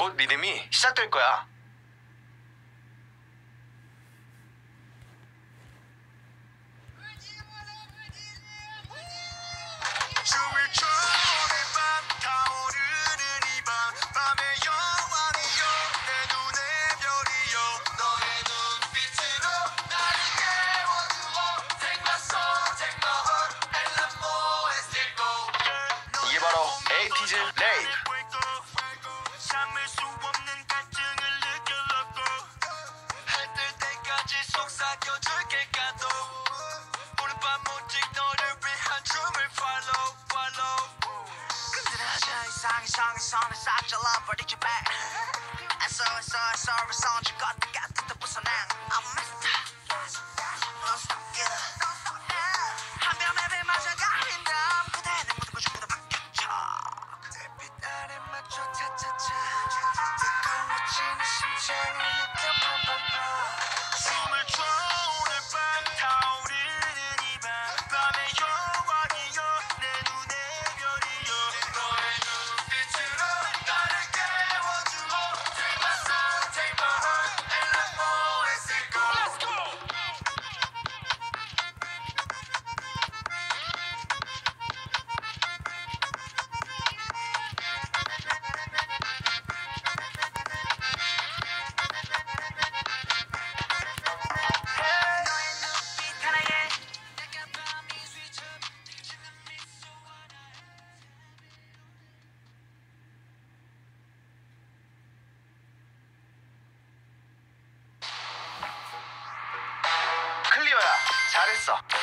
곧 리듬이 시작될 거야. 이게 바로 에이티즈 레이브 이상한 상황에서는 싹 잘라버리기 배 애써 애써 애써 애써 잘했어.